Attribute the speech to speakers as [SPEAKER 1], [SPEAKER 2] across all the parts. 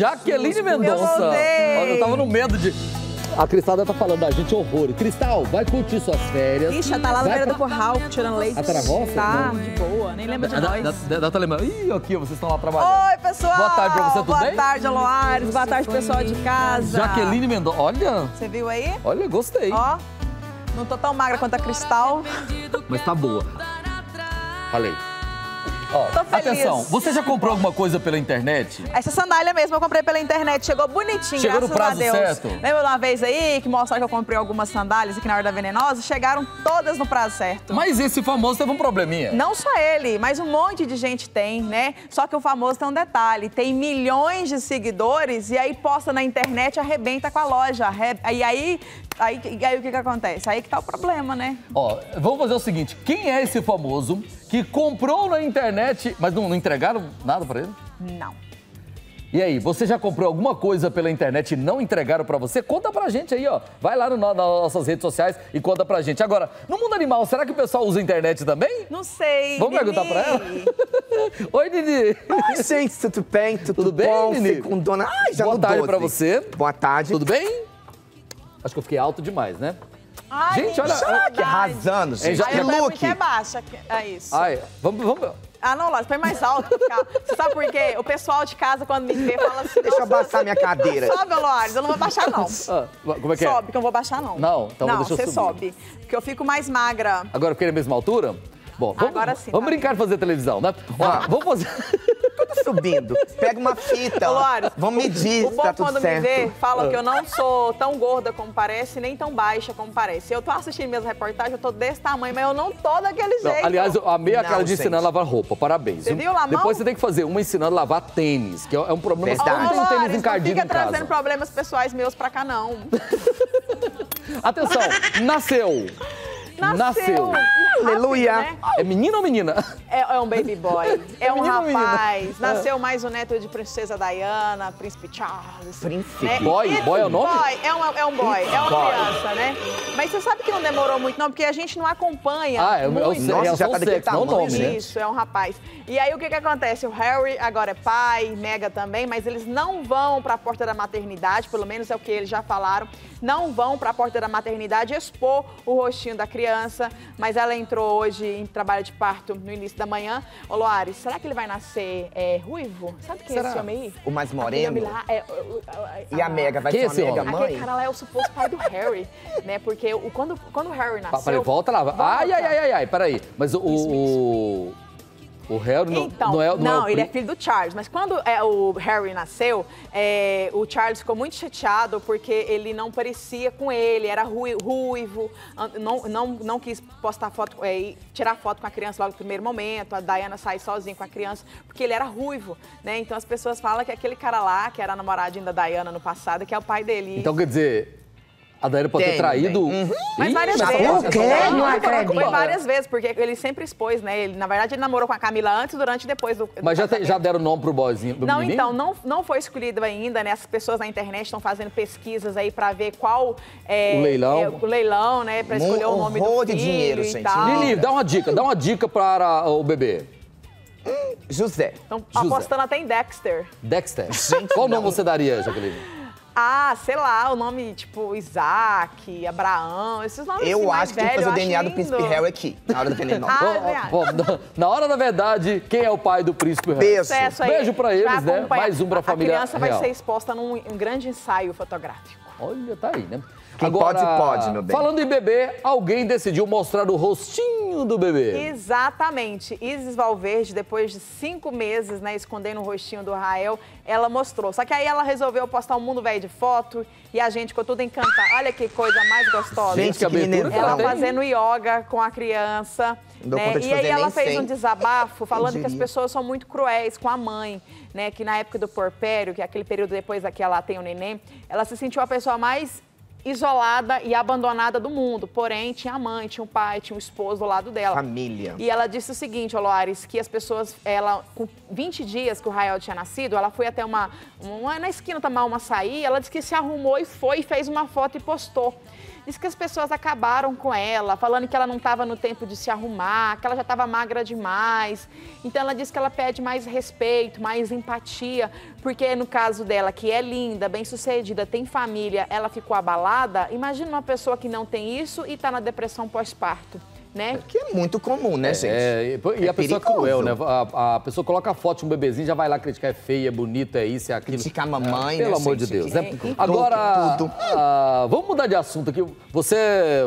[SPEAKER 1] Jaqueline Mendonça. Olha, Eu tava no medo de. A Cristal tá falando da gente horror. Cristal, vai curtir suas férias.
[SPEAKER 2] Ixi, tá lá na beira
[SPEAKER 1] pra-
[SPEAKER 2] do curral, tirando leite.
[SPEAKER 1] Ah, tá na roça?
[SPEAKER 2] Tá,
[SPEAKER 1] Não.
[SPEAKER 2] de boa, nem lembra de
[SPEAKER 1] Dá-
[SPEAKER 2] nós.
[SPEAKER 1] dá- tá lembrando. Ih, aqui, vocês estão lá trabalhando.
[SPEAKER 2] Oi, pessoal!
[SPEAKER 1] Boa tarde pra você, tudo
[SPEAKER 2] Boa
[SPEAKER 1] bem?
[SPEAKER 2] tarde, Aloares. Boa tarde, pessoal de casa.
[SPEAKER 1] Jaqueline Mendonça. Olha,
[SPEAKER 2] Você viu aí?
[SPEAKER 1] olha, gostei.
[SPEAKER 2] Ó, não tô tão magra quanto a Cristal.
[SPEAKER 1] Mas tá boa. Falei. Ó,
[SPEAKER 2] Tô feliz.
[SPEAKER 1] atenção, você já comprou alguma coisa pela internet?
[SPEAKER 2] Essa sandália mesmo eu comprei pela internet, chegou bonitinho,
[SPEAKER 1] Chegou no
[SPEAKER 2] graças
[SPEAKER 1] prazo
[SPEAKER 2] a Deus.
[SPEAKER 1] certo?
[SPEAKER 2] Lembra de uma vez aí que mostraram que eu comprei algumas sandálias aqui na Hora da Venenosa? Chegaram todas no prazo certo.
[SPEAKER 1] Mas esse famoso teve um probleminha.
[SPEAKER 2] Não só ele, mas um monte de gente tem, né? Só que o famoso tem um detalhe: tem milhões de seguidores e aí posta na internet, arrebenta com a loja. arre- E aí, aí, aí o que, que acontece? Aí que tá o problema, né?
[SPEAKER 1] Ó, vamos fazer o seguinte: quem é esse famoso que comprou na internet, mas não, não entregaram nada pra ele?
[SPEAKER 2] Não.
[SPEAKER 1] E aí, você já comprou alguma coisa pela internet e não entregaram pra você? Conta pra gente aí, ó. Vai lá no- nas nossas redes sociais e conta pra gente. Agora, no mundo animal, será que o pessoal usa a internet também?
[SPEAKER 2] Não sei.
[SPEAKER 1] Vamos perguntar pra ela?
[SPEAKER 2] Nini.
[SPEAKER 1] Oi, Didi.
[SPEAKER 3] Ai, gente, tudo bem? Tudo,
[SPEAKER 1] Tudo bem,
[SPEAKER 3] bom?
[SPEAKER 1] Nini?
[SPEAKER 3] Segundona. Ai, já
[SPEAKER 1] Boa tarde
[SPEAKER 3] 12.
[SPEAKER 1] pra você.
[SPEAKER 3] Boa tarde.
[SPEAKER 1] Tudo bem? Acho que eu fiquei alto demais, né?
[SPEAKER 2] Ai,
[SPEAKER 1] Gente,
[SPEAKER 2] Nini,
[SPEAKER 1] olha-
[SPEAKER 2] que
[SPEAKER 3] arrasando, gente.
[SPEAKER 1] já-
[SPEAKER 2] Ai,
[SPEAKER 3] que look.
[SPEAKER 2] é baixa. É isso.
[SPEAKER 1] Ai, vamos, vamos.
[SPEAKER 2] Ah, não, Lógico, põe mais alto. Você sabe por quê? O pessoal de casa, quando me vê, fala assim.
[SPEAKER 3] Deixa eu
[SPEAKER 2] "Nossa,
[SPEAKER 3] abaixar minha cadeira.
[SPEAKER 2] Sobe, Loares, eu não vou baixar, não.
[SPEAKER 1] Ah, como é que é?
[SPEAKER 2] Sobe, que eu não vou baixar, não.
[SPEAKER 1] Não, então
[SPEAKER 2] não,
[SPEAKER 1] deixa eu
[SPEAKER 2] você
[SPEAKER 1] subir.
[SPEAKER 2] sobe. Porque eu fico mais magra.
[SPEAKER 1] Agora fiquei na mesma altura? Bom, vamos,
[SPEAKER 2] Agora sim,
[SPEAKER 1] vamos
[SPEAKER 2] tá
[SPEAKER 1] brincar de fazer televisão, né? Ó,
[SPEAKER 3] vamos
[SPEAKER 1] fazer.
[SPEAKER 3] Tô subindo. Pega uma fita.
[SPEAKER 2] Ô,
[SPEAKER 3] ó.
[SPEAKER 2] Loares,
[SPEAKER 3] Vamos medir
[SPEAKER 2] O povo,
[SPEAKER 3] tá
[SPEAKER 2] quando
[SPEAKER 3] certo.
[SPEAKER 2] me vê, fala que eu não sou tão gorda como parece, nem tão baixa como parece. Eu tô assistindo minhas reportagens, eu tô desse tamanho, mas eu não tô daquele
[SPEAKER 1] Não,
[SPEAKER 2] jeito.
[SPEAKER 1] aliás, eu amei a
[SPEAKER 3] Não,
[SPEAKER 1] cara de
[SPEAKER 3] gente.
[SPEAKER 1] ensinar a lavar roupa. Parabéns.
[SPEAKER 2] Você viu lá a mão?
[SPEAKER 1] Depois você tem que fazer uma ensinando a lavar tênis, que é é um problema.
[SPEAKER 3] Verdade.
[SPEAKER 1] não tem um tênis encardido
[SPEAKER 2] não
[SPEAKER 1] em
[SPEAKER 2] fica trazendo
[SPEAKER 1] casa.
[SPEAKER 2] problemas pessoais meus pra cá, não.
[SPEAKER 1] Atenção, nasceu.
[SPEAKER 2] Nasceu.
[SPEAKER 3] Aleluia.
[SPEAKER 2] Rápido, né?
[SPEAKER 1] É menino ou menina?
[SPEAKER 2] É, é um baby boy, é um
[SPEAKER 1] ou menina?
[SPEAKER 2] rapaz. Nasceu mais um neto de princesa Diana, príncipe Charles.
[SPEAKER 3] Príncipe.
[SPEAKER 2] né?
[SPEAKER 1] Boy?
[SPEAKER 2] Esse
[SPEAKER 1] Boy é o nome?
[SPEAKER 2] Boy, é, um, é um boy, é uma
[SPEAKER 3] Boy.
[SPEAKER 2] criança, né? Mas você sabe que não demorou muito não, porque a gente não acompanha
[SPEAKER 1] Ah, é, o- é o
[SPEAKER 2] muito.
[SPEAKER 1] se-
[SPEAKER 3] Nossa,
[SPEAKER 1] é
[SPEAKER 3] já tá
[SPEAKER 1] o
[SPEAKER 3] daquele
[SPEAKER 1] sexo, não o
[SPEAKER 3] tamanho,
[SPEAKER 1] nome, né?
[SPEAKER 2] Isso, é um rapaz. E aí o que que acontece? O Harry agora é pai, Mega também, mas eles não vão para a porta da maternidade, pelo menos é o que eles já falaram, não vão para a porta da maternidade expor o rostinho da criança, mas ela entrou hoje em trabalho de parto no início da manhã. Ô, Loares, será que ele vai nascer é, ruivo? Sabe quem é esse homem aí?
[SPEAKER 3] O mais moreno.
[SPEAKER 2] homem lá, é, o- o-
[SPEAKER 3] E a Mega, vai
[SPEAKER 1] é
[SPEAKER 3] ser
[SPEAKER 1] esse
[SPEAKER 3] uma Mega
[SPEAKER 1] homem?
[SPEAKER 3] mãe?
[SPEAKER 2] Aquele cara lá é o suposto pai do Harry, né? Porque o, quando, quando o Harry nasceu...
[SPEAKER 1] Peraí, volta lá. Ai,
[SPEAKER 2] Volta.
[SPEAKER 1] ai, ai, ai, ai, peraí. Mas o. o... O Harry não,
[SPEAKER 2] Então,
[SPEAKER 1] não é, não, é o
[SPEAKER 2] ele é filho do Charles. Mas quando é, o Harry nasceu, é, o Charles ficou muito chateado porque ele não parecia com ele, era rui- ruivo, não, não, não quis postar foto, é, tirar foto com a criança logo no primeiro momento, a Diana sai sozinha com a criança, porque ele era ruivo, né? Então as pessoas falam que aquele cara lá, que era namoradinho da Diana no passado, que é o pai dele.
[SPEAKER 1] Então quer dizer, a Diana pode ter
[SPEAKER 3] Tem,
[SPEAKER 1] traído.
[SPEAKER 3] tem. Uhum.
[SPEAKER 2] Mas
[SPEAKER 1] Ih,
[SPEAKER 2] várias
[SPEAKER 1] mas
[SPEAKER 2] vezes.
[SPEAKER 3] O quê?
[SPEAKER 2] Não,
[SPEAKER 3] acredito.
[SPEAKER 2] Foi várias vezes, porque ele sempre expôs, né? Ele, na verdade, ele namorou com a Camila antes, durante e depois do. do
[SPEAKER 1] Mas já, tem-
[SPEAKER 2] casamento.
[SPEAKER 1] já deram nome pro boyzinho do
[SPEAKER 2] Não,
[SPEAKER 1] menino?
[SPEAKER 2] então, não, não foi escolhido ainda, né? As pessoas na internet estão fazendo pesquisas aí pra ver qual é,
[SPEAKER 1] O leilão.
[SPEAKER 2] é, o leilão, né? Pra
[SPEAKER 3] Um
[SPEAKER 2] escolher o nome do
[SPEAKER 3] de
[SPEAKER 2] filho
[SPEAKER 3] dinheiro,
[SPEAKER 2] e
[SPEAKER 3] gente.
[SPEAKER 2] tal.
[SPEAKER 1] Lili, dá uma dica, dá uma dica para o bebê.
[SPEAKER 3] José.
[SPEAKER 2] Estão apostando até em Dexter.
[SPEAKER 1] Dexter.
[SPEAKER 3] Gente,
[SPEAKER 1] Qual nome você daria, Jaqueline?
[SPEAKER 2] Ah, sei lá, o nome tipo Isaac, Abraão, esses nomes assim,
[SPEAKER 3] Eu
[SPEAKER 2] mais
[SPEAKER 3] acho que tem que fazer o DNA do Príncipe. Harry aqui, na hora do venenoso.
[SPEAKER 2] Ah,
[SPEAKER 1] Bom,
[SPEAKER 2] verdade.
[SPEAKER 1] bom, na- hora da verdade, quem é o pai do príncipe Harry?
[SPEAKER 3] Beijo.
[SPEAKER 1] Beijo pra
[SPEAKER 2] Vai
[SPEAKER 1] eles, né? Mais um pra
[SPEAKER 2] A-
[SPEAKER 1] família
[SPEAKER 2] A criança vai
[SPEAKER 1] real.
[SPEAKER 2] ser exposta num um grande ensaio fotográfico.
[SPEAKER 1] Olha, tá aí, né?
[SPEAKER 3] Quem pode, pode, meu bem.
[SPEAKER 1] Falando em bebê, alguém decidiu mostrar o rostinho do bebê.
[SPEAKER 2] Exatamente. Isis Valverde, depois de cinco meses, né, escondendo o rostinho do Rael, ela mostrou. Só que aí ela resolveu postar um mundo velho de foto e a gente ficou tudo encantado. Olha que coisa mais gostosa.
[SPEAKER 3] Gente,
[SPEAKER 1] que abertura ela tem.
[SPEAKER 2] fazendo yoga com a criança. Né? E aí ela fez um desabafo falando que as pessoas são muito cruéis com a mãe, né? Que na época do porpério, que é aquele período depois que ela tem o neném, ela se sentiu a pessoa mais isolada e abandonada do mundo. Porém, tinha a mãe, tinha o pai, tinha o esposo do lado dela.
[SPEAKER 3] Família.
[SPEAKER 2] E ela disse o seguinte, Oloares, que as pessoas, ela, com 20 dias que o Rael tinha nascido, ela foi até uma, uma na esquina tomar uma açaí, ela disse que se arrumou e foi fez uma foto e postou. Diz que as pessoas acabaram com ela, falando que ela não estava no tempo de se arrumar, que ela já estava magra demais. Então ela diz que ela pede mais respeito, mais empatia, porque no caso dela, que é linda, bem-sucedida, tem família, ela ficou abalada. Imagina uma pessoa que não tem isso e está na depressão pós-parto né?
[SPEAKER 3] Que é muito comum, né, gente?
[SPEAKER 1] É, e,
[SPEAKER 3] É
[SPEAKER 1] a pessoa é cruel, né? A, a pessoa coloca a foto de um bebezinho, já vai lá criticar, é feia, é bonita, é isso, é aquilo.
[SPEAKER 3] Criticar a mamãe,
[SPEAKER 1] Pelo
[SPEAKER 3] né,
[SPEAKER 1] amor de
[SPEAKER 3] gente?
[SPEAKER 1] Deus,
[SPEAKER 3] É,
[SPEAKER 1] né? Agora,
[SPEAKER 3] tudo.
[SPEAKER 1] ah, vamos mudar de assunto aqui. Você,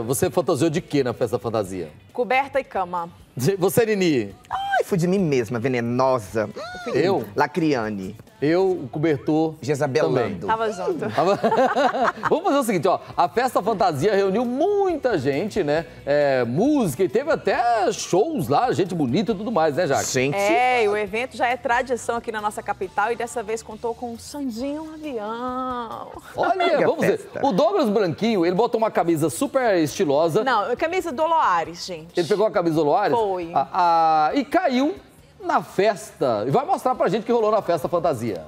[SPEAKER 1] você fantasiou de quê na festa fantasia?
[SPEAKER 2] Coberta e cama.
[SPEAKER 1] Você, Nini?
[SPEAKER 3] Ai, fui de mim mesma, venenosa.
[SPEAKER 1] Eu?
[SPEAKER 3] Lacriane.
[SPEAKER 1] Eu, o cobertor.
[SPEAKER 3] Jezabelando.
[SPEAKER 2] Tava junto.
[SPEAKER 1] Tava- Vamos fazer o seguinte, ó. A festa fantasia reuniu muita gente, né? É, música e teve até shows lá, gente bonita e tudo mais, né, Jaque?
[SPEAKER 3] Gente,
[SPEAKER 2] É, o evento já é tradição aqui na nossa capital e dessa vez contou com um Sandinho avião.
[SPEAKER 1] Olha,
[SPEAKER 3] Mega
[SPEAKER 1] vamos ver.
[SPEAKER 3] festa.
[SPEAKER 1] O Douglas Branquinho, ele botou uma camisa super estilosa.
[SPEAKER 2] Não, camisa do Loares, gente.
[SPEAKER 1] Ele pegou a camisa do Loares
[SPEAKER 2] Foi.
[SPEAKER 1] a- a- e caiu na festa. E vai mostrar pra gente o que rolou na festa fantasia.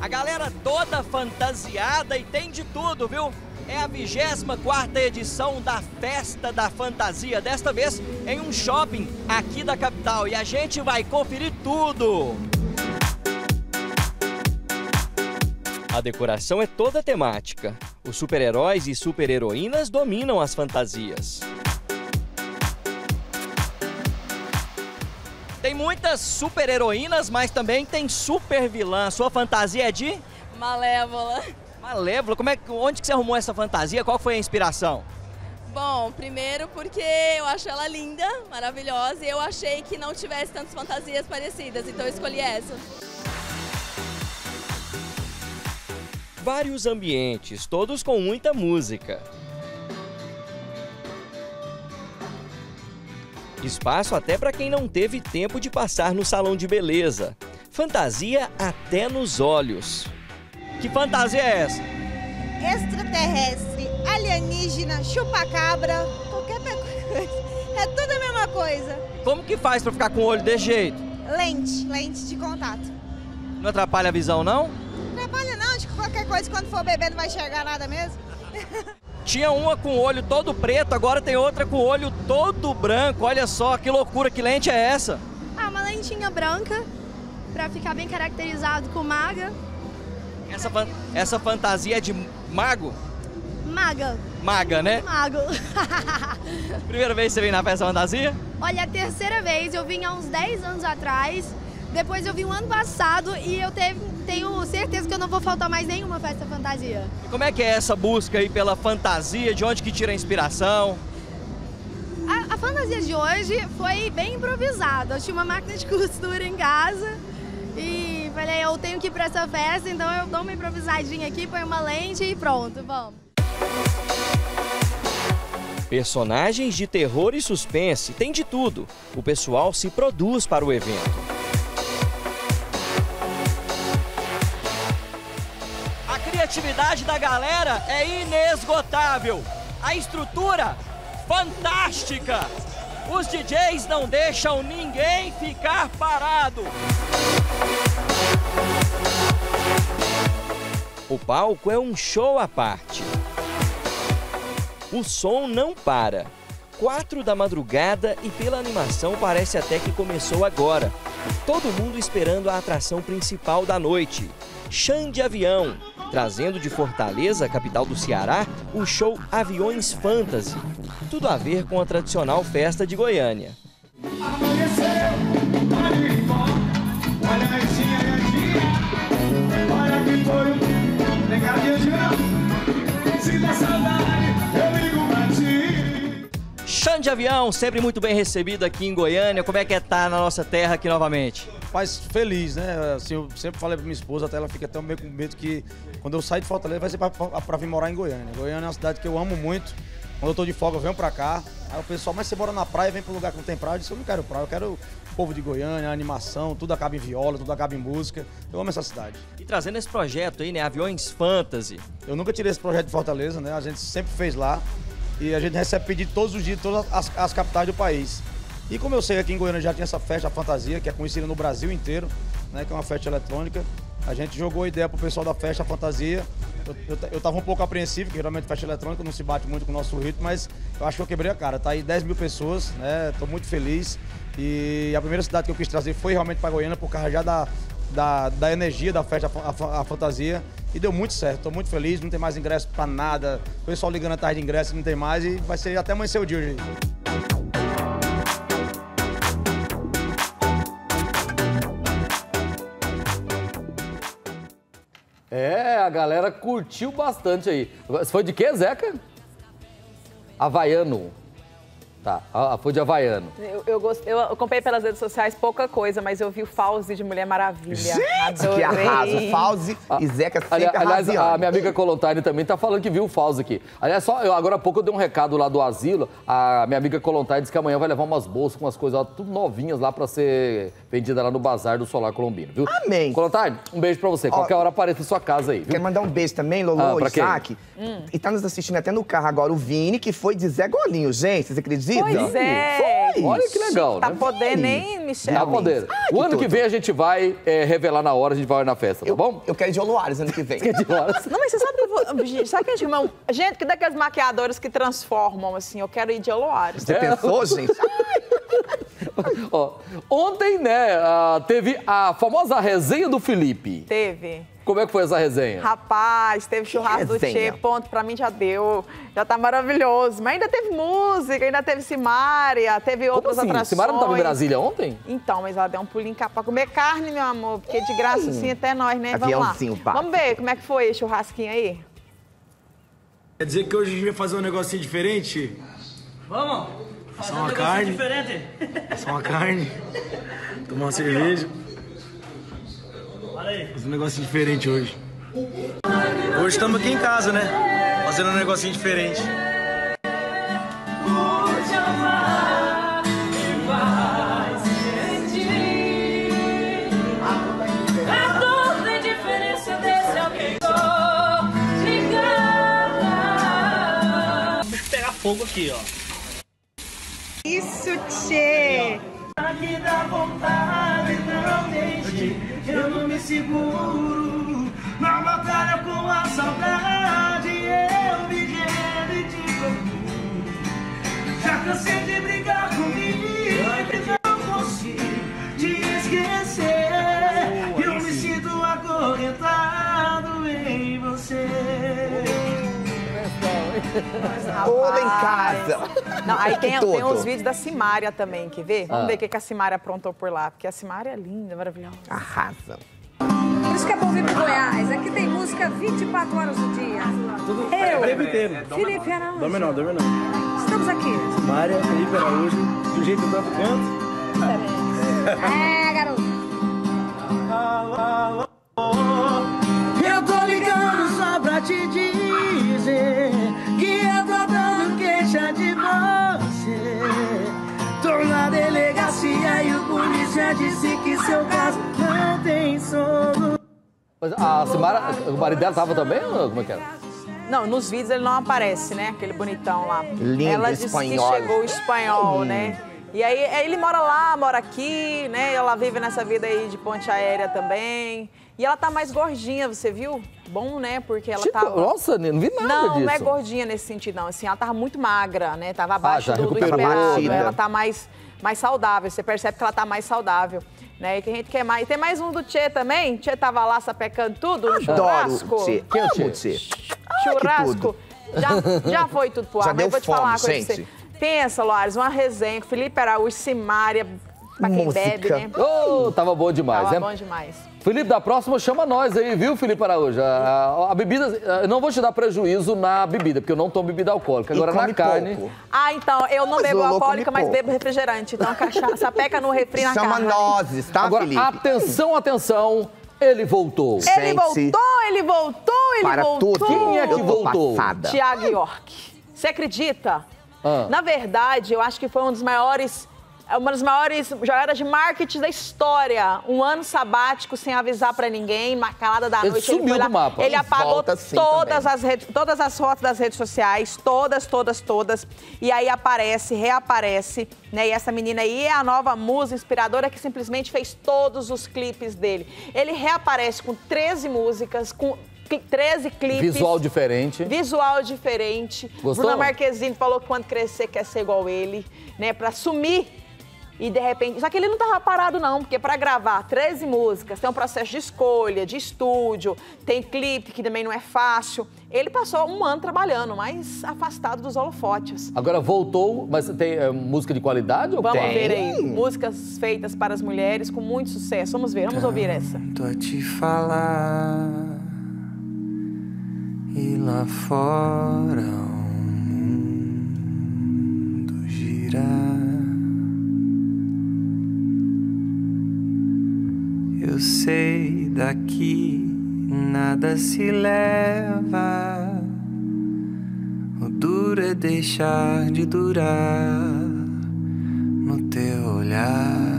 [SPEAKER 4] A galera toda fantasiada e tem de tudo, viu? É a 24 edição da Festa da Fantasia, desta vez em um shopping aqui da capital. E a gente vai conferir tudo. A decoração é toda temática. Os super-heróis e super-heroínas dominam as fantasias. Tem muitas super-heroínas, mas também tem super-vilã. Sua fantasia é de
[SPEAKER 5] Malévola.
[SPEAKER 4] Malévola. Como é, onde que você arrumou essa fantasia? Qual foi a inspiração?
[SPEAKER 5] Bom, primeiro porque eu acho ela linda, maravilhosa, e eu achei que não tivesse tantas fantasias parecidas, então eu escolhi essa.
[SPEAKER 4] Vários ambientes, todos com muita música. Espaço até para quem não teve tempo de passar no salão de beleza. Fantasia até nos olhos. Que fantasia é essa?
[SPEAKER 6] extraterrestre, alienígena, chupacabra, qualquer coisa. É tudo a mesma coisa.
[SPEAKER 4] Como que faz para ficar com o olho desse jeito?
[SPEAKER 6] Lente, lente de contato.
[SPEAKER 4] Não atrapalha a visão, não?
[SPEAKER 6] Não trabalha não, qualquer coisa quando for beber não vai enxergar nada mesmo.
[SPEAKER 4] Tinha uma com o olho todo preto, agora tem outra com o olho todo branco. Olha só que loucura, que lente é essa?
[SPEAKER 7] Ah, uma lentinha branca, pra ficar bem caracterizado com maga.
[SPEAKER 4] Essa, fan- essa fantasia é de mago?
[SPEAKER 7] Maga,
[SPEAKER 4] Maga, né?
[SPEAKER 7] mago.
[SPEAKER 4] Primeira vez que você vem na festa fantasia?
[SPEAKER 7] Olha, a terceira vez eu vim há uns 10 anos atrás, depois eu vim o ano passado e eu teve- tenho certeza que eu não vou faltar mais nenhuma festa fantasia.
[SPEAKER 4] E como é que é essa busca aí pela fantasia? De onde que tira a inspiração?
[SPEAKER 7] A, a fantasia de hoje foi bem improvisada. Eu tinha uma máquina de costura em casa e falei, eu tenho que ir pra essa festa, então eu dou uma improvisadinha aqui, põe uma lente e pronto, vamos.
[SPEAKER 4] Personagens de terror e suspense, tem de tudo. O pessoal se produz para o evento. Criatividade da galera é inesgotável. A estrutura, fantástica. Os DJs não deixam ninguém ficar parado. O palco é um show à parte. O som não para. Quatro da madrugada e pela animação parece até que começou agora. Todo mundo esperando a atração principal da noite. Chão de Avião, trazendo de Fortaleza, capital do Ceará, o show Aviões Fantasy. Tudo a ver com a tradicional festa de Goiânia. Avião, sempre muito bem recebido aqui em Goiânia. Como é que é estar na nossa terra aqui novamente?
[SPEAKER 8] Mas feliz, né? Assim, eu sempre falei pra minha esposa, até ela fica até meio com medo que quando eu sair de Fortaleza vai ser pra, pra, pra vir morar em Goiânia. Goiânia é uma cidade que eu amo muito. Quando eu tô de folga, eu venho pra cá. Aí o pessoal, mas você mora na praia, vem pro lugar que não tem praia. Eu disse, eu não quero praia, eu quero o povo de Goiânia, a animação, tudo acaba em viola, tudo acaba em música. Eu amo essa cidade.
[SPEAKER 4] E trazendo esse projeto aí, né? Aviões Fantasy.
[SPEAKER 8] Eu nunca tirei esse projeto de Fortaleza, né? A gente sempre fez lá. E a gente recebe pedido todos os dias, todas as, as capitais do país. E como eu sei aqui em Goiânia já tinha essa festa, a fantasia, que é conhecida no Brasil inteiro, né, que é uma festa eletrônica. A gente jogou a ideia pro pessoal da festa fantasia. Eu, eu, um pouco apreensivo, que geralmente festa eletrônica não se bate muito com o nosso ritmo, mas eu acho que eu quebrei a cara. Tá aí 10 mil pessoas, né? Tô muito feliz. E a primeira cidade que eu quis trazer foi realmente para Goiânia, por causa já da, da, da energia da festa, a, a, fantasia. E deu muito certo, tô muito feliz, não tem mais ingresso para nada. O pessoal ligando atrás de ingresso, não tem mais. E vai ser até amanhecer o dia hoje.
[SPEAKER 1] É, a galera curtiu bastante aí. Foi de quê, Zeca? Havaiano. Tá, ah, foi de Havaiano.
[SPEAKER 2] Eu, eu, gost... eu acompanhei pelas redes sociais pouca coisa, mas eu vi o Fauzi de Mulher Maravilha.
[SPEAKER 3] Gente, Adorei. que arraso. Fauzi
[SPEAKER 1] ah,
[SPEAKER 3] e Zeca sempre
[SPEAKER 1] Aliás, a minha amiga Colontine também tá falando que viu o Fauzi aqui. Aliás, só, eu, agora há pouco eu dei um recado lá do asilo. A minha amiga Colontine disse que amanhã vai levar umas bolsas com umas coisas tudo novinhas lá pra ser vendida lá no Bazar do Solar Colombino, viu?
[SPEAKER 3] Amém.
[SPEAKER 1] Colontine, um beijo pra você. Qualquer Ó, hora apareça em sua casa aí, viu?
[SPEAKER 3] Quero mandar um beijo também, Lolo, ah, Isaac. Hum. E tá nos assistindo até no carro agora o Vini, que foi de Zé Golinho, gente. Vocês acreditam?
[SPEAKER 2] Pois é.
[SPEAKER 3] Foi.
[SPEAKER 1] Olha que legal,
[SPEAKER 2] tá
[SPEAKER 1] né?
[SPEAKER 2] podendo, hein, Michel?
[SPEAKER 1] Tá podendo. Ah, o ano tudo. que vem a gente vai é, revelar na hora, a gente vai na festa, tá
[SPEAKER 3] eu,
[SPEAKER 1] bom?
[SPEAKER 3] Eu quero de Oluares ano que vem.
[SPEAKER 1] Quer de Oluares?
[SPEAKER 2] Não, mas você sabe que eu vou... Sabe que a gente... Gente, que daqueles maquiadores que transformam, assim, eu quero ir de Oluares.
[SPEAKER 3] Você é. pensou, gente?
[SPEAKER 1] Ó, ontem, né, teve a famosa resenha do Felipe.
[SPEAKER 2] Teve.
[SPEAKER 1] Como é que foi essa resenha?
[SPEAKER 2] Rapaz, teve churrasco do Tchê, ponto, pra mim já deu. Já tá maravilhoso. Mas ainda teve música, ainda teve Simária, teve outras
[SPEAKER 1] assim?
[SPEAKER 2] atrações.
[SPEAKER 1] Simária não tava em Brasília ontem?
[SPEAKER 2] Então, mas ela deu um pulinho cá pra comer carne, meu amor. Porque de graça, assim, até nós, né?
[SPEAKER 3] Aviãozinho,
[SPEAKER 2] Vamos lá. Vamos ver como é que foi o churrasquinho aí?
[SPEAKER 9] Quer dizer que hoje a gente vai fazer um negocinho diferente?
[SPEAKER 10] Vamos!
[SPEAKER 9] Fazer uma um carne.
[SPEAKER 10] diferente.
[SPEAKER 9] Fazer uma carne. Tomar uma cerveja. Fazer um negocinho diferente hoje. Hoje estamos aqui em casa, né? Fazendo um negocinho diferente.
[SPEAKER 10] fogo aqui, ó.
[SPEAKER 6] Isso, Tchê!
[SPEAKER 10] Cansei de brigar comigo, que não consigo te esquecer. Eu me sinto acorrentado em você.
[SPEAKER 3] Toda em casa.
[SPEAKER 2] Não, aí tem, tem uns vídeos da Simária também, quer ver? Vamos ah. ver o que, que a Simária aprontou por lá, porque a Simária é linda, maravilhosa.
[SPEAKER 3] Arrasa.
[SPEAKER 11] Por isso que é bom vir pro Goiás. Aqui tem música 24 horas do dia.
[SPEAKER 9] Tudo
[SPEAKER 11] Eu,
[SPEAKER 9] tempo inteiro.
[SPEAKER 11] Felipe Araújo.
[SPEAKER 9] Dominó, dominó.
[SPEAKER 11] Estamos aqui.
[SPEAKER 9] Mária, Felipe Araújo. Do jeito do tanto canto.
[SPEAKER 11] É, garoto.
[SPEAKER 10] Eu tô ligando só pra te dizer que eu tô dando queixa de você. Tô na delegacia e o polícia disse que seu caso não tem solução.
[SPEAKER 1] Mas a Simara, o marido dela tava também ou como é que era?
[SPEAKER 2] Não, nos vídeos ele não aparece, né? Aquele bonitão lá.
[SPEAKER 3] Lindo,
[SPEAKER 2] Ela disse
[SPEAKER 3] espanhol.
[SPEAKER 2] que chegou o espanhol, né? E aí ele mora lá, mora aqui, né? Ela vive nessa vida aí de ponte aérea também. E ela tá mais gordinha, você viu? Bom, né? Porque ela
[SPEAKER 1] tipo,
[SPEAKER 2] tava.
[SPEAKER 1] Nossa, não vi nada
[SPEAKER 2] não,
[SPEAKER 1] disso.
[SPEAKER 2] Não, não é gordinha nesse sentido, não. Assim, ela tava muito magra, né? Tava abaixo
[SPEAKER 1] ah,
[SPEAKER 2] do, do esperado. Ela tá mais, mais saudável. Você percebe que ela tá mais saudável. Né? E que a gente quer mais. E tem mais um do Tchê também. Tchê tava lá sapecando tudo no churrasco.
[SPEAKER 3] Adoro Tchê. Quem é o Tchê?
[SPEAKER 2] Churrasco. Já, já foi tudo pro ar.
[SPEAKER 3] Já
[SPEAKER 2] mas
[SPEAKER 3] deu
[SPEAKER 2] eu vou te
[SPEAKER 3] fome,
[SPEAKER 2] falar uma coisa
[SPEAKER 3] gente.
[SPEAKER 2] pra você. Pensa, Loares, uma resenha com Felipe Araújo, Simária, pra quem
[SPEAKER 3] Música.
[SPEAKER 2] bebe, né?
[SPEAKER 1] Oh, tava bom demais,
[SPEAKER 2] Tava
[SPEAKER 1] né?
[SPEAKER 2] bom demais.
[SPEAKER 1] Felipe, da próxima chama nós aí, viu, Felipe Araújo? A, a- a bebida, eu não vou te dar prejuízo na bebida, porque eu não tomo bebida alcoólica.
[SPEAKER 3] E
[SPEAKER 1] Agora na carne.
[SPEAKER 3] pouco.
[SPEAKER 2] Ah, então, eu não
[SPEAKER 3] Mas
[SPEAKER 2] bebo alcoólica, mas
[SPEAKER 3] poupa.
[SPEAKER 2] bebo refrigerante. Então, cachaça, peca no refri na
[SPEAKER 3] Chama
[SPEAKER 2] carne.
[SPEAKER 3] nozes, tá,
[SPEAKER 1] Agora,
[SPEAKER 3] Felipe?
[SPEAKER 1] atenção, atenção, ele voltou.
[SPEAKER 2] Ele voltou, ele voltou, ele
[SPEAKER 3] Para
[SPEAKER 2] voltou.
[SPEAKER 3] tudo.
[SPEAKER 1] Quem é que voltou?
[SPEAKER 2] Tiago York. Você acredita?
[SPEAKER 1] Ah.
[SPEAKER 2] Na verdade, eu acho que foi um dos maiores é uma das maiores jogadas de marketing da história. Um ano sabático sem avisar pra ninguém, na calada da
[SPEAKER 1] Ele
[SPEAKER 2] noite.
[SPEAKER 1] sumiu
[SPEAKER 2] foi lá,
[SPEAKER 1] do mapa.
[SPEAKER 2] Ele apagou
[SPEAKER 3] assim
[SPEAKER 2] todas
[SPEAKER 3] também.
[SPEAKER 2] as, redes, todas as fotos das redes sociais, todas, todas, todas. E aí aparece, reaparece, né? E essa menina aí é a nova musa inspiradora que simplesmente fez todos os clipes dele. Ele reaparece com 13 músicas, com cli- 13 clipes.
[SPEAKER 1] Visual diferente.
[SPEAKER 2] Visual diferente.
[SPEAKER 1] Gostou?
[SPEAKER 2] Bruna Marquezine falou que quando crescer quer ser igual ele, né? Pra sumir. E de repente. Só que ele não tava parado, não, porque pra gravar 13 músicas tem um processo de escolha, de estúdio, tem clipe que também não é fácil. Ele passou um ano trabalhando, mas afastado dos holofotes.
[SPEAKER 1] Agora voltou, mas tem é, música de qualidade? Ou
[SPEAKER 2] Vamos
[SPEAKER 1] tem?
[SPEAKER 2] ver aí. Músicas feitas para as mulheres com muito sucesso. Vamos ver, vamos ouvir essa.
[SPEAKER 12] Tô a te falar e lá fora o mundo gira. Eu sei daqui nada se leva. O duro é deixar de durar no teu olhar.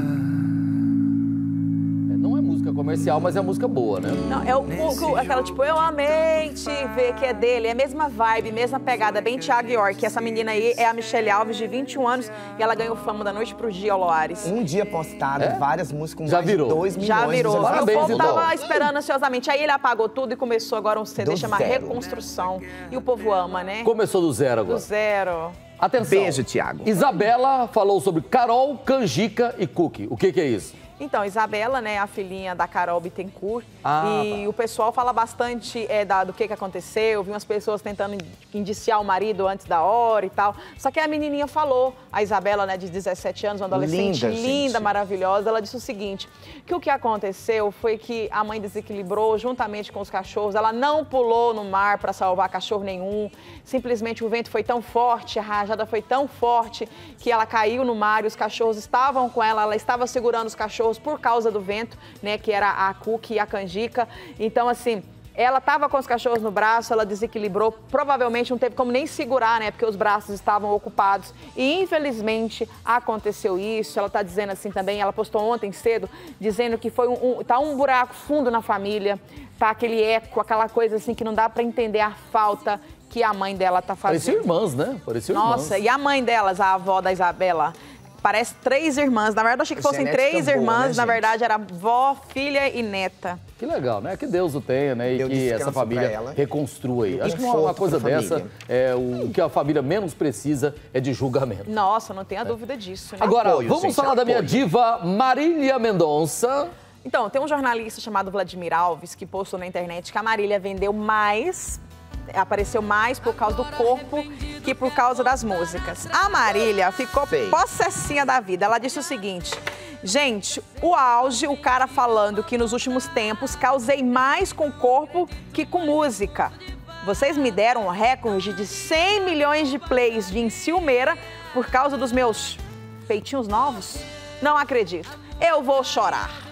[SPEAKER 1] É comercial, mas é música boa, né?
[SPEAKER 2] Não, é o, o- o- aquela tipo, eu amei te ver que é dele. É a mesma vibe, mesma pegada, bem Thiago York. Essa menina aí é a Michelle Alves, de 21 anos, e ela ganhou fama da noite pro dia, Loares.
[SPEAKER 3] Um dia postado,
[SPEAKER 1] É?
[SPEAKER 3] várias músicas com
[SPEAKER 1] Já
[SPEAKER 3] mais
[SPEAKER 1] virou.
[SPEAKER 3] de 2 milhões
[SPEAKER 2] Já
[SPEAKER 3] de
[SPEAKER 2] virou. E o
[SPEAKER 1] Parabéns,
[SPEAKER 2] povo
[SPEAKER 1] Idol.
[SPEAKER 2] tava esperando ansiosamente. Aí ele apagou tudo e começou agora um CD
[SPEAKER 3] Do
[SPEAKER 2] chamado. Reconstrução. E o povo ama, né?
[SPEAKER 1] Começou do zero
[SPEAKER 2] Do
[SPEAKER 1] agora.
[SPEAKER 2] zero.
[SPEAKER 1] Atenção.
[SPEAKER 3] Beijo, Thiago.
[SPEAKER 1] Isabela falou sobre Carol, Canjica e Cookie. O que, que é isso?
[SPEAKER 2] Então, Isabela, né, a filhinha da Carol Bittencourt.
[SPEAKER 1] Ah,
[SPEAKER 2] e o pessoal fala bastante é, da- do que, que aconteceu. Vi umas pessoas tentando in- indiciar o marido antes da hora e tal. Só que a menininha falou, a Isabela, né, de 17 anos, uma adolescente
[SPEAKER 3] Linda,
[SPEAKER 2] linda, maravilhosa. Ela disse o seguinte: que o que aconteceu foi que a mãe desequilibrou juntamente com os cachorros. Ela não pulou no mar para salvar cachorro nenhum. Simplesmente o vento foi tão forte, a rajada foi tão forte que ela caiu no mar e os cachorros estavam com ela. Ela estava segurando os cachorros por causa do vento, né? Que era a Cookie e a Canjica. Então, assim. Ela estava com os cachorros no braço, ela desequilibrou, provavelmente não teve como nem segurar, né? Porque os braços estavam ocupados. E infelizmente aconteceu isso. Ela está dizendo assim também, ela postou ontem cedo, dizendo que foi um, um- tá um buraco fundo na família, tá aquele eco, aquela coisa assim que não dá para entender a falta que a mãe dela tá
[SPEAKER 1] Parecia
[SPEAKER 2] fazendo.
[SPEAKER 1] irmãs, né? Parecia
[SPEAKER 2] Nossa,
[SPEAKER 1] irmãs.
[SPEAKER 2] e a mãe delas, a avó da Isabela, parece três irmãs. Na verdade, eu achei que fossem
[SPEAKER 3] Genética
[SPEAKER 2] três
[SPEAKER 3] boa,
[SPEAKER 2] irmãs,
[SPEAKER 3] né,
[SPEAKER 2] na verdade era avó, filha e neta.
[SPEAKER 1] Que legal, né? Que Deus o tenha, né? E
[SPEAKER 3] Deu
[SPEAKER 1] que essa família reconstrua aí. Acho que uma, coisa dessa, é, o, o que a família menos precisa é de julgamento.
[SPEAKER 2] Nossa, não tenha dúvida disso, né?
[SPEAKER 1] Agora,
[SPEAKER 3] Apoio,
[SPEAKER 1] vamos
[SPEAKER 3] gente,
[SPEAKER 1] falar da minha
[SPEAKER 3] apoio.
[SPEAKER 1] diva Marília Mendonça.
[SPEAKER 2] Então, tem um jornalista chamado Vladimir Alves que postou na internet que a Marília vendeu mais, apareceu mais por causa do corpo que por causa das músicas. A Marília ficou
[SPEAKER 3] Sei.
[SPEAKER 2] possessinha da vida. Ela disse o seguinte: gente, o auge, o cara falando que nos últimos tempos causei mais com corpo que com música. Vocês me deram um recorde de 100 milhões de plays de Encilmeira por causa dos meus peitinhos novos? Não acredito. Eu vou chorar.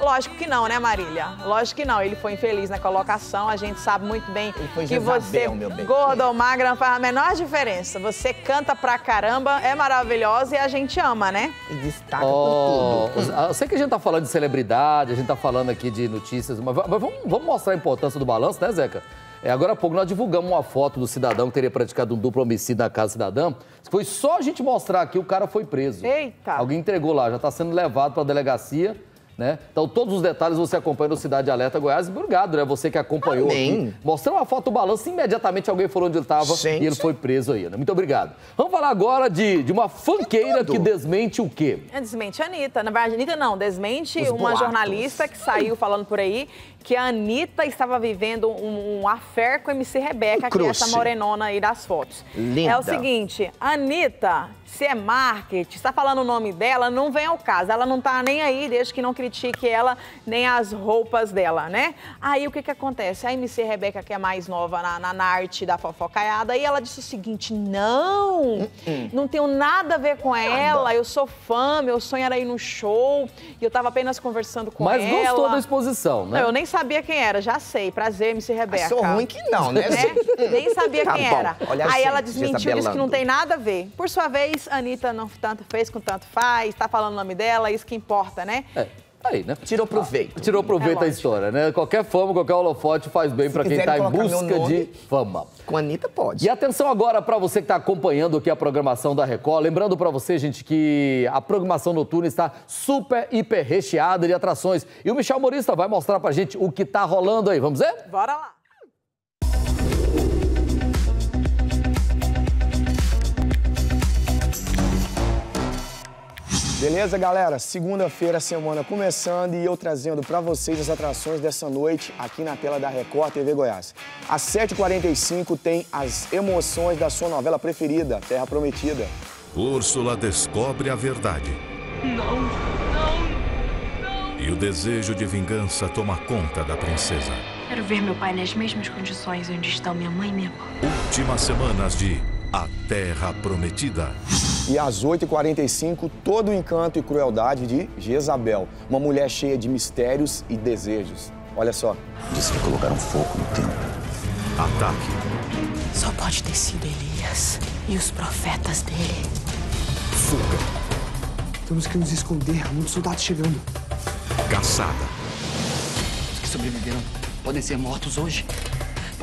[SPEAKER 2] Lógico que não, né, Marília? Lógico que não. Ele foi infeliz na colocação. A gente sabe muito bem que
[SPEAKER 3] Jezabel,
[SPEAKER 2] você,
[SPEAKER 3] meu bem.
[SPEAKER 2] gorda ou magra, não faz a menor diferença. Você canta pra caramba, é maravilhosa e a gente ama, né?
[SPEAKER 3] E destaca por tudo.
[SPEAKER 1] eu sei que a gente tá falando de celebridade, a gente tá falando aqui de notícias, mas, va- mas vamos, vamos mostrar a importância do balanço, né, Zeca? É, agora há pouco nós divulgamos uma foto do cidadão que teria praticado um duplo homicídio na casa do cidadão. Foi só a gente mostrar aqui, o cara foi preso.
[SPEAKER 2] Eita.
[SPEAKER 1] Alguém entregou lá, já está sendo levado para a delegacia. Né? Então, todos os detalhes você acompanha no Cidade Alerta Goiás. Obrigado, né? Você que acompanhou
[SPEAKER 3] Amém.
[SPEAKER 1] aqui. Mostrou uma foto do balanço, imediatamente alguém falou onde ele estava e ele foi preso aí. Né? Muito obrigado. Vamos falar agora de, de uma fanqueira que desmente o quê?
[SPEAKER 2] É, Desmente a Anitta. Na verdade, Anitta não, desmente
[SPEAKER 3] Os
[SPEAKER 2] uma
[SPEAKER 3] boatos.
[SPEAKER 2] jornalista que saiu falando por aí que a Anitta estava vivendo um, um affair com a MC Rebeca, que é essa morenona aí das fotos.
[SPEAKER 3] Linda.
[SPEAKER 2] É o seguinte, Anitta, se é marketing, está falando o nome dela, não vem ao caso. Ela não tá nem aí, desde que não critique ela, nem as roupas dela, né? Aí o que que acontece? A MC Rebeca, que é mais nova na, na, na arte da fofocaiada, aí ela disse o seguinte, não, não tenho nada a ver com ela, eu sou fã, meu sonho era ir no show, e eu tava apenas conversando com
[SPEAKER 1] Mas
[SPEAKER 2] ela.
[SPEAKER 1] gostou da exposição, né?
[SPEAKER 2] Não, eu nem sabia quem era, já sei. Prazer, MC Rebeca.
[SPEAKER 3] Achou ruim que não, né,
[SPEAKER 2] Né? Nem sabia
[SPEAKER 3] Tá
[SPEAKER 2] quem
[SPEAKER 3] bom.
[SPEAKER 2] era.
[SPEAKER 3] Olha
[SPEAKER 2] Aí ela
[SPEAKER 3] gente
[SPEAKER 2] desmentiu, disse que não tem nada a ver. Por sua vez, Anitta não tanto fez com tanto faz, tá falando o nome dela, isso que importa, né?
[SPEAKER 1] É. Aí, né?
[SPEAKER 3] Tirou proveito.
[SPEAKER 1] Ah, tirou proveito
[SPEAKER 2] É
[SPEAKER 1] da história, né? Qualquer fama, qualquer holofote faz bem pra quem tá em busca
[SPEAKER 3] nome,
[SPEAKER 1] de fama.
[SPEAKER 3] Com a Anitta pode.
[SPEAKER 1] E atenção agora para você que está acompanhando aqui a programação da Record. Lembrando para você, gente, que a programação noturna está super, hiper recheada de atrações. E o Michel Morista vai mostrar para gente o que tá rolando aí. Vamos ver?
[SPEAKER 2] Bora lá.
[SPEAKER 3] Beleza, galera? Segunda-feira, semana começando e eu trazendo pra vocês as atrações dessa noite aqui na tela da Record TV Goiás. Às 7h45 tem as emoções da sua novela preferida, Terra Prometida.
[SPEAKER 13] Úrsula descobre a verdade.
[SPEAKER 14] Não, não,
[SPEAKER 13] E o desejo de vingança toma conta da princesa.
[SPEAKER 14] Quero ver meu pai nas mesmas condições onde estão minha mãe e minha irmã.
[SPEAKER 13] Últimas semanas de A Terra Prometida.
[SPEAKER 3] E às 8h45, todo o encanto e crueldade de Jezabel, uma mulher cheia de mistérios e desejos. Olha só.
[SPEAKER 15] Disse que colocaram fogo no templo.
[SPEAKER 13] Ataque.
[SPEAKER 14] Só pode ter sido Elias e os profetas dele.
[SPEAKER 13] Fuga.
[SPEAKER 15] Temos que nos esconder. Há muitos soldados chegando.
[SPEAKER 13] Caçada.
[SPEAKER 16] Os que sobreviveram podem ser mortos hoje.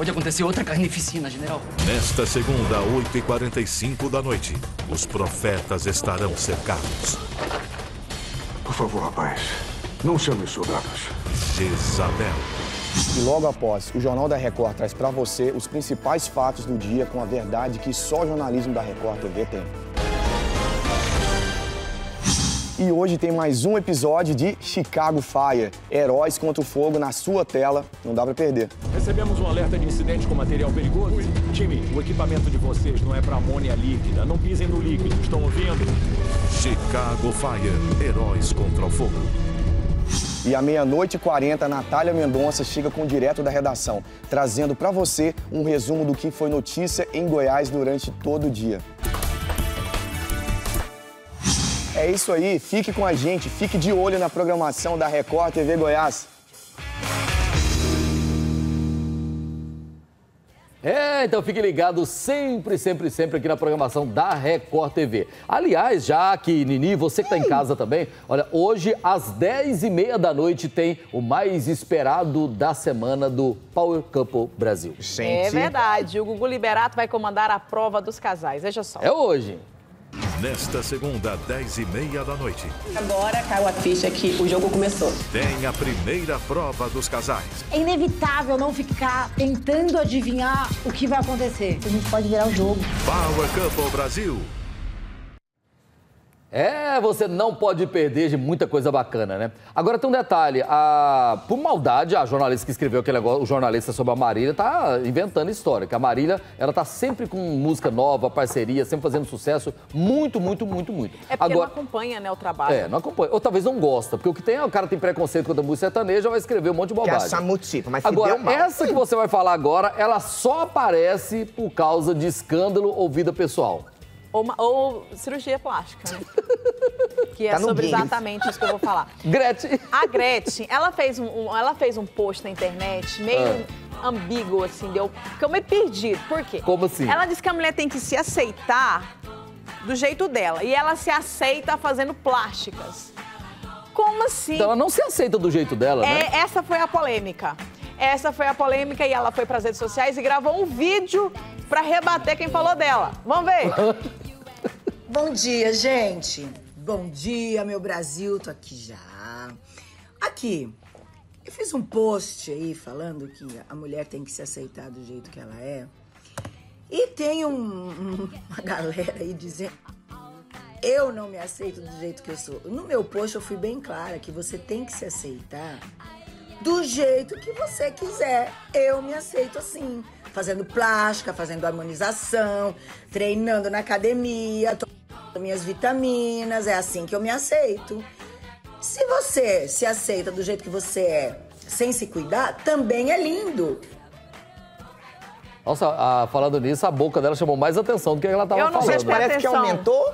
[SPEAKER 16] Pode acontecer outra carnificina, general.
[SPEAKER 13] Nesta segunda, 8h45 da noite, os profetas estarão cercados.
[SPEAKER 15] Por favor, rapaz. Não chame os soldados.
[SPEAKER 13] Jezabel.
[SPEAKER 3] E logo após, o Jornal da Record traz pra você os principais fatos do dia com a verdade que só o jornalismo da Record TV tem. E hoje tem mais um episódio de Chicago Fire, Heróis contra o Fogo na sua tela, não dá pra perder.
[SPEAKER 17] Recebemos um alerta de incidente com material perigoso. Time, o equipamento de vocês não é para amônia líquida. Não pisem no líquido, estão ouvindo?
[SPEAKER 13] Chicago Fire. Heróis contra o fogo.
[SPEAKER 3] E à meia-noite e 40, Natália Mendonça chega com o direto da redação, trazendo pra você um resumo do que foi notícia em Goiás durante todo o dia. É isso aí, fique com a gente, fique de olho na programação da Record TV Goiás.
[SPEAKER 1] É, então fique ligado sempre, sempre, sempre aqui na programação da Record TV. Aliás, já que, Nini, você que está em casa também, olha, hoje às 10h30 da noite tem o mais esperado da semana do Power Couple Brasil.
[SPEAKER 2] É verdade. O Gugu Liberato vai comandar a prova dos casais. Veja só.
[SPEAKER 1] É hoje.
[SPEAKER 13] Nesta segunda, 10h30 da noite,
[SPEAKER 18] Agora caiu a ficha que o jogo começou.
[SPEAKER 13] tem a primeira prova dos casais.
[SPEAKER 19] É inevitável não ficar tentando adivinhar o que vai acontecer. A gente pode virar o jogo.
[SPEAKER 13] Power Couple Brasil.
[SPEAKER 1] É, você não pode perder de muita coisa bacana, né? Agora tem um detalhe, a... por maldade, a jornalista que escreveu aquele negócio, o jornalista sobre a Marília, tá inventando história, que a Marília, ela tá sempre com música nova, parceria, sempre fazendo sucesso, muito, muito, muito, muito.
[SPEAKER 2] É porque não acompanha, né, o trabalho.
[SPEAKER 1] É, não acompanha. Ou talvez não gosta, porque o que tem é o cara tem preconceito contra a música sertaneja, vai escrever um monte de bobagem.
[SPEAKER 3] Que é chamutipa, mas
[SPEAKER 1] Agora,
[SPEAKER 3] deu mal.
[SPEAKER 1] essa que você vai falar agora, ela só aparece por causa de escândalo ou vida pessoal.
[SPEAKER 2] Ou, uma- ou cirurgia plástica, né? Que é
[SPEAKER 1] Tá no
[SPEAKER 2] sobre exatamente isso que eu vou falar.
[SPEAKER 1] Gretchen.
[SPEAKER 2] A Gretchen, ela fez um, um- ela fez um post na internet meio ambíguo, assim, deu. Ficou meio perdido. Por quê?
[SPEAKER 1] Como assim?
[SPEAKER 2] Ela disse que a mulher tem que se aceitar do jeito dela. E ela se aceita fazendo plásticas. Como assim?
[SPEAKER 1] Então ela não se aceita do jeito dela, né?
[SPEAKER 2] É, essa foi a polêmica. Essa foi a polêmica e ela foi para as redes sociais e gravou um vídeo para rebater quem falou dela. Vamos ver.
[SPEAKER 20] Bom dia, gente. Bom dia, meu Brasil. Tô aqui já. Aqui, eu fiz um post aí falando que a mulher tem que se aceitar do jeito que ela é. E tem um- um- uma galera aí dizendo. Eu não me aceito do jeito que eu sou. No meu post eu fui bem clara que você tem que se aceitar do jeito que você quiser. Eu me aceito assim, fazendo plástica, fazendo harmonização, treinando na academia, tomando minhas vitaminas, é assim que eu me aceito. Se você se aceita do jeito que você é, sem se cuidar, também é lindo.
[SPEAKER 1] Nossa, a- falando nisso, a boca dela chamou mais atenção do que ela tava
[SPEAKER 2] Eu não
[SPEAKER 1] falando.
[SPEAKER 2] Parece que atenção.
[SPEAKER 3] aumentou?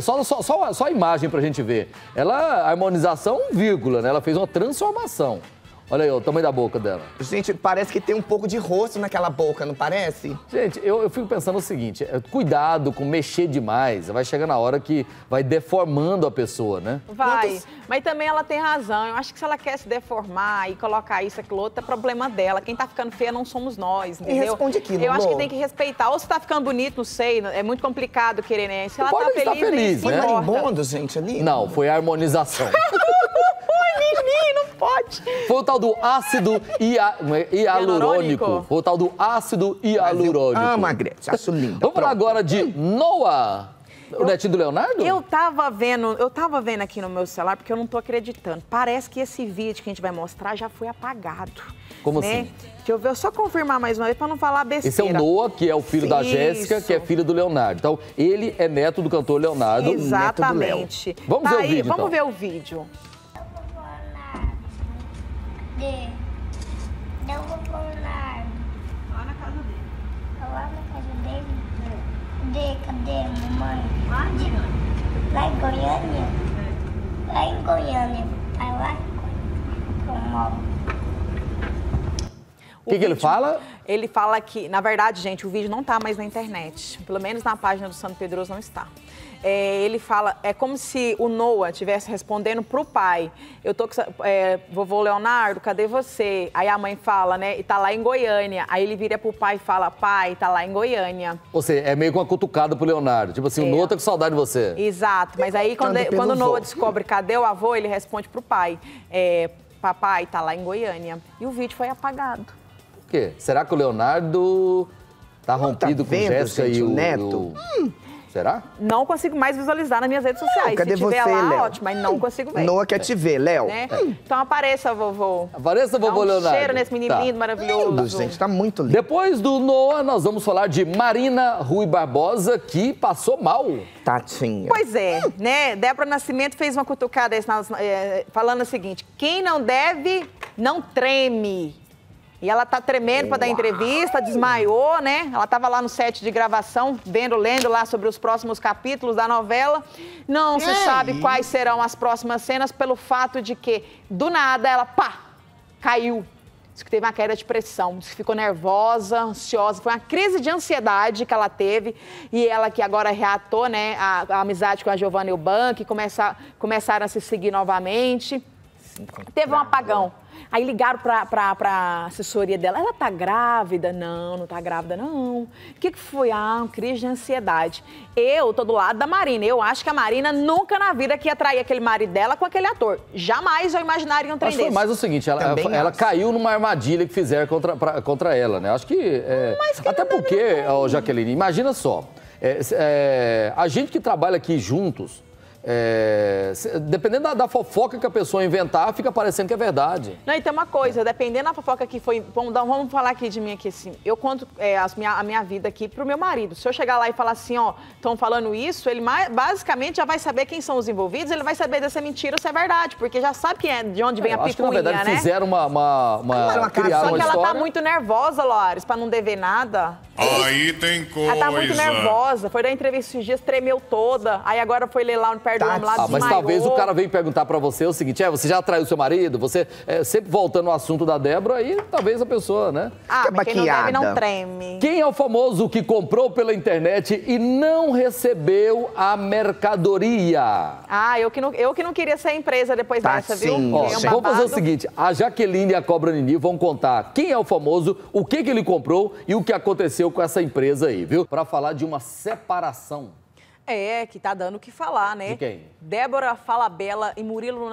[SPEAKER 1] Só, só, só, só a imagem pra gente ver. Ela, a harmonização, vírgula, né? Ela fez uma transformação. Olha aí, o tamanho da boca dela.
[SPEAKER 21] Gente, parece que tem um pouco de rosto naquela boca, não parece?
[SPEAKER 1] Gente, eu, eu fico pensando o seguinte: é, cuidado com mexer demais. Vai chegar na hora que vai deformando a pessoa, né?
[SPEAKER 2] Vai. Mas também ela tem razão. Eu acho que se ela quer se deformar e colocar isso, aquilo outro, é problema dela. Quem tá ficando feia não somos nós, entendeu?
[SPEAKER 21] responde aqui,
[SPEAKER 2] Eu acho que tem que respeitar. Ou se tá ficando bonito, não sei. É muito complicado querer, né? Se ela
[SPEAKER 1] Pode
[SPEAKER 2] tá feliz,
[SPEAKER 1] feliz, né?
[SPEAKER 2] se importa.
[SPEAKER 21] Marimbondo, gente, ali.
[SPEAKER 1] Não, foi a harmonização.
[SPEAKER 2] Pode.
[SPEAKER 1] Foi o tal do ácido ia- hialurônico.
[SPEAKER 2] Hialurônico?
[SPEAKER 1] Foi o tal do ácido hialurônico.
[SPEAKER 21] amo a Gretchen, acho linda.
[SPEAKER 1] Vamos falar agora de Noah. O netinho do Leonardo?
[SPEAKER 2] Eu tava vendo, eu tava vendo aqui no meu celular, porque eu não tô acreditando. Parece que esse vídeo que a gente vai mostrar já foi apagado.
[SPEAKER 1] Como
[SPEAKER 2] né?
[SPEAKER 1] assim?
[SPEAKER 2] Deixa eu ver, eu só confirmar mais uma vez pra não falar besteira.
[SPEAKER 1] Esse é o Noah, que é o filho da
[SPEAKER 2] Isso.
[SPEAKER 1] Jéssica, que é filho do Leonardo. Então, ele é neto do cantor Leonardo.
[SPEAKER 2] Exatamente.
[SPEAKER 1] Neto do Léo. Vamos
[SPEAKER 2] Tá
[SPEAKER 1] ver o
[SPEAKER 2] aí,
[SPEAKER 1] vídeo,
[SPEAKER 2] Vamos
[SPEAKER 1] então.
[SPEAKER 2] ver o vídeo.
[SPEAKER 22] Cadê? Deu o Leonardo. Lá na casa dele. Lá na casa dele? Cadê? Cadê, mamãe? Lá em Goiânia. Lá em Goiânia? Lá em Goiânia. Vai lá em Goiânia.
[SPEAKER 1] O que, que ele fala?
[SPEAKER 2] Ele fala que, na verdade, gente, o vídeo não tá mais na internet. Pelo menos na página do Santo Pedroso não está. É, ele fala, é como se o Noah estivesse respondendo pro pai. Eu tô com. É, vovô Leonardo, cadê você? Aí a mãe fala, né? E tá lá em Goiânia. Aí ele vira pro pai e fala, pai, tá lá em Goiânia.
[SPEAKER 1] Ou seja, é meio que uma cutucada pro Leonardo. Tipo assim, o Noah tá com saudade de você.
[SPEAKER 2] Exato, mas aí quando, quando o Noah descobre cadê o avô, ele responde pro pai. É, papai, tá lá em Goiânia. E o vídeo foi apagado.
[SPEAKER 1] Por quê? Será que o Leonardo tá rompido com
[SPEAKER 21] vendo,
[SPEAKER 1] Jéssica
[SPEAKER 21] gente,
[SPEAKER 1] e
[SPEAKER 21] o
[SPEAKER 1] o...
[SPEAKER 21] neto?
[SPEAKER 1] o- Será?
[SPEAKER 2] Não consigo mais visualizar nas minhas redes sociais.
[SPEAKER 21] cadê
[SPEAKER 2] Se tiver
[SPEAKER 21] você,
[SPEAKER 2] lá,
[SPEAKER 21] Léo?
[SPEAKER 2] ótimo, mas não consigo ver.
[SPEAKER 21] Noah quer te ver, Léo.
[SPEAKER 2] Né? Então apareça, vovô.
[SPEAKER 1] Apareça,
[SPEAKER 2] Dá
[SPEAKER 1] vovô
[SPEAKER 2] um
[SPEAKER 1] Leonardo.
[SPEAKER 2] cheiro nesse menino
[SPEAKER 1] Tá.
[SPEAKER 2] lindo, maravilhoso.
[SPEAKER 21] Lindo, gente, tá muito lindo.
[SPEAKER 1] Depois do Noah, nós vamos falar de Marina Rui Barbosa, que passou mal.
[SPEAKER 21] Tatinha.
[SPEAKER 2] Pois é, né? Débora Nascimento fez uma cutucada é, falando o seguinte: quem não deve, não treme. E ela tá tremendo para dar entrevista, desmaiou, né? Ela tava lá no set de gravação, vendo, lendo lá sobre os próximos capítulos da novela. Não se
[SPEAKER 21] É
[SPEAKER 2] sabe quais serão as próximas cenas pelo fato de que, do nada, ela, pá, caiu. Diz que teve uma queda de pressão, diz que ficou nervosa, ansiosa. Foi uma crise de ansiedade que ela teve. E ela que agora reatou, né, a, a amizade com a Giovanna Eubank, começa, começaram a se seguir novamente. Teve um apagão. Aí ligaram pra, pra, pra assessoria dela. Ela tá grávida? Não, não tá grávida, não. O que, que foi? Ah, uma crise de ansiedade. Eu tô do lado da Marina. Eu acho que a Marina nunca na vida que ia trair aquele marido dela com aquele ator. Jamais eu imaginaria um trem
[SPEAKER 1] que foi
[SPEAKER 2] desse.
[SPEAKER 1] mais o seguinte, ela, ela
[SPEAKER 21] acho.
[SPEAKER 1] caiu numa armadilha que fizeram contra, pra- contra ela, né? Acho que. é, até porque, ó, Jaqueline, imagina só. é, é, a gente que trabalha aqui juntos, é, se- dependendo da, da fofoca que a pessoa inventar, fica parecendo que é verdade.
[SPEAKER 2] Não, e tem uma coisa, dependendo da fofoca que foi. Vamos, vamos falar aqui de mim aqui assim. Eu conto é, as minha, a minha vida aqui pro meu marido. Se eu chegar lá e falar assim, ó, estão falando isso, ele mais- basicamente já vai saber quem são os envolvidos, ele vai saber se é mentira ou se é verdade, porque já sabe quem é, de onde vem
[SPEAKER 1] Eu
[SPEAKER 2] a
[SPEAKER 1] acho que, na
[SPEAKER 2] picuinha,
[SPEAKER 1] verdade,
[SPEAKER 2] né?
[SPEAKER 1] fizeram uma. uma, uma criaram
[SPEAKER 2] Só
[SPEAKER 1] uma
[SPEAKER 2] que ela
[SPEAKER 1] história.
[SPEAKER 2] tá muito nervosa, Loares, pra não dever nada.
[SPEAKER 23] Aí tem coisa.
[SPEAKER 2] Ela tá muito nervosa. Foi dar entrevista esses dias, tremeu toda. Aí agora foi ler lá no perto do homem lá,
[SPEAKER 1] Ah, mas talvez o cara venha perguntar pra você o seguinte: é, você já traiu seu marido? Você é, sempre voltando ao assunto da Débora, aí talvez a pessoa, né?
[SPEAKER 2] Ah, mas quem não deve não treme.
[SPEAKER 1] Quem é o famoso que comprou pela internet e não recebeu a mercadoria?
[SPEAKER 2] Ah, eu que, não, eu que não queria ser empresa depois dessa, viu?
[SPEAKER 1] Ó,
[SPEAKER 2] um
[SPEAKER 1] vamos fazer o seguinte: a Jaqueline e a Cobra Nini vão contar quem é o famoso, o que, que ele comprou e o que aconteceu com essa empresa aí, viu? Pra falar de uma separação.
[SPEAKER 2] É, que tá dando o que falar, né?
[SPEAKER 1] De quem?
[SPEAKER 2] Débora Falabella e Murilo,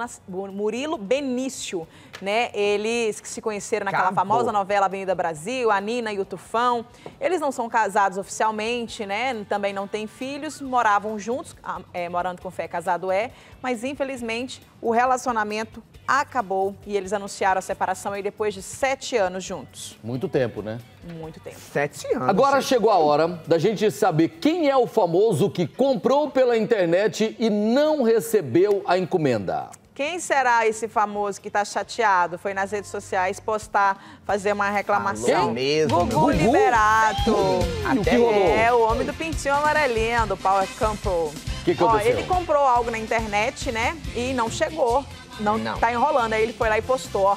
[SPEAKER 2] Murilo Benício, né? Eles que se conheceram naquela famosa novela Avenida Brasil, a Nina e o Tufão. Eles não são casados oficialmente, né? Também não têm filhos, moravam juntos, ah, é, morando com fé, casado é, mas infelizmente o relacionamento acabou e eles anunciaram a separação aí depois de sete anos juntos.
[SPEAKER 1] Muito tempo, né?
[SPEAKER 2] Muito tempo.
[SPEAKER 21] Sete anos.
[SPEAKER 1] Agora
[SPEAKER 21] gente.
[SPEAKER 1] chegou a hora da gente saber quem é o famoso que comprou pela internet e não recebeu a encomenda.
[SPEAKER 2] Quem será esse famoso que tá chateado? Foi nas redes sociais postar, fazer uma reclamação.
[SPEAKER 21] Alô, mesmo,
[SPEAKER 2] Gugu,
[SPEAKER 21] Gugu?
[SPEAKER 2] Liberato.
[SPEAKER 21] Até o que rolou?
[SPEAKER 2] É, o homem do pintinho amarelinho, do Power Campo. O
[SPEAKER 1] que aconteceu?
[SPEAKER 2] ele comprou algo na internet, né? E não chegou. Não,
[SPEAKER 21] Não.
[SPEAKER 2] tá enrolando. Aí ele foi lá e postou, ó.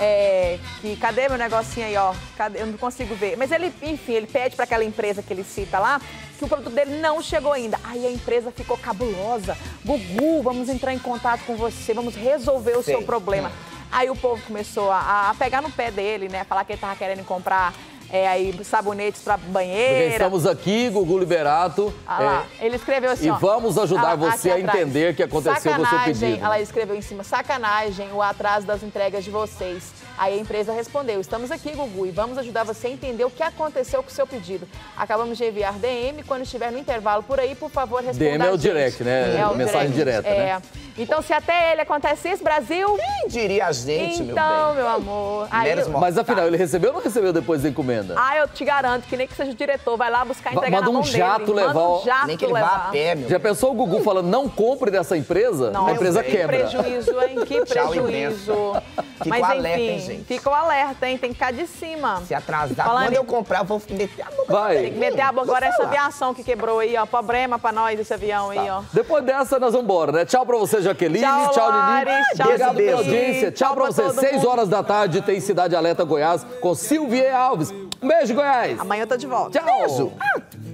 [SPEAKER 2] é, que cadê meu negocinho aí, ó? Cadê? Eu não consigo ver. Mas ele, enfim, ele pede para aquela empresa que ele cita lá que o produto dele não chegou ainda. Aí a empresa ficou cabulosa. Gugu, vamos entrar em contato com você, vamos resolver o
[SPEAKER 21] Sei.
[SPEAKER 2] seu problema. Aí o povo começou a, a pegar no pé dele, né? Falar que ele tava querendo comprar é, aí, sabonetes para
[SPEAKER 1] Porque
[SPEAKER 2] banheira.
[SPEAKER 1] estamos aqui, Gugu Liberato.
[SPEAKER 2] Ah lá,
[SPEAKER 1] é,
[SPEAKER 2] ele escreveu assim,
[SPEAKER 1] e
[SPEAKER 2] ó.
[SPEAKER 1] vamos ajudar
[SPEAKER 2] Ah,
[SPEAKER 1] você a entender o que aconteceu com o seu
[SPEAKER 2] Sacanagem,
[SPEAKER 1] pedido.
[SPEAKER 2] Ela escreveu em cima, sacanagem, o atraso das entregas de vocês. Aí a empresa respondeu, estamos aqui, Gugu, e vamos ajudar você a entender o que aconteceu com o seu pedido. Acabamos de enviar DM, quando estiver no intervalo por aí, por favor, responda
[SPEAKER 1] DM é
[SPEAKER 2] a
[SPEAKER 1] o direct, né?
[SPEAKER 2] É o
[SPEAKER 1] Mensagem
[SPEAKER 2] direct.
[SPEAKER 1] direta,
[SPEAKER 2] é.
[SPEAKER 1] né?
[SPEAKER 2] Então, se até ele acontece isso, Brasil...
[SPEAKER 21] Quem diria a gente, meu
[SPEAKER 2] Então,
[SPEAKER 21] bem?
[SPEAKER 2] meu amor... Aí, eu-
[SPEAKER 1] Mas afinal, ele recebeu ou não recebeu depois da encomenda?
[SPEAKER 2] ah, eu te garanto que nem que seja o diretor, vai lá buscar e entregar
[SPEAKER 1] Manda
[SPEAKER 2] na
[SPEAKER 1] um
[SPEAKER 2] mão
[SPEAKER 1] jato
[SPEAKER 2] dele.
[SPEAKER 1] levar.
[SPEAKER 2] Manda um
[SPEAKER 1] o-
[SPEAKER 2] jato
[SPEAKER 21] Nem que ele vá
[SPEAKER 2] levar.
[SPEAKER 21] a pé, meu
[SPEAKER 1] Já pensou o Gugu falando, não compre dessa empresa?
[SPEAKER 21] Não,
[SPEAKER 1] a empresa
[SPEAKER 21] bem.
[SPEAKER 2] Que
[SPEAKER 1] quebra.
[SPEAKER 2] prejuízo, hein? Que prejuízo.
[SPEAKER 21] Fica
[SPEAKER 2] Mas
[SPEAKER 21] o
[SPEAKER 2] enfim,
[SPEAKER 21] alerta, hein, gente?
[SPEAKER 2] fica o alerta, hein? Tem que ficar de cima.
[SPEAKER 21] Se atrasar,
[SPEAKER 2] Falando
[SPEAKER 21] quando
[SPEAKER 2] em-
[SPEAKER 21] eu comprar, eu vou meter a boca
[SPEAKER 1] Vai.
[SPEAKER 2] Tem que meter a boca.
[SPEAKER 21] Vou
[SPEAKER 2] Agora essa aviação que quebrou aí, ó. Problema pra nós esse avião aí, ó.
[SPEAKER 1] Depois dessa, nós vamos embora, né? Tchau pra você, Jaqueline.
[SPEAKER 2] Tchau,
[SPEAKER 1] Tchau, Nini.
[SPEAKER 2] Lares. Tchau,
[SPEAKER 1] Obrigado pela
[SPEAKER 21] beijo.
[SPEAKER 1] audiência. Tchau,
[SPEAKER 2] Tchau
[SPEAKER 1] pra você. Seis horas da tarde tem Cidade Alerta Goiás com Silvia Alves. Um beijo, Goiás.
[SPEAKER 2] Amanhã eu tô de volta.
[SPEAKER 1] Tchau.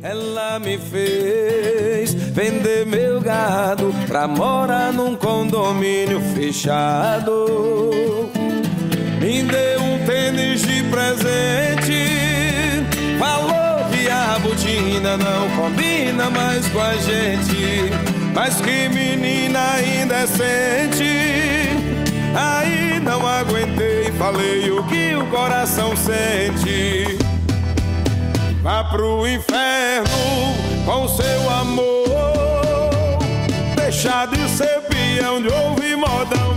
[SPEAKER 12] Ela me fez vender meu gado pra morar num condomínio fechado. Me deu um tênis de presente. Falou que a botina não combina mais com a gente. Mas que menina indecente. Aí não aguentei, falei o que o coração sente. Vá pro inferno com seu amor. Deixar de ser peão de ouvir modão,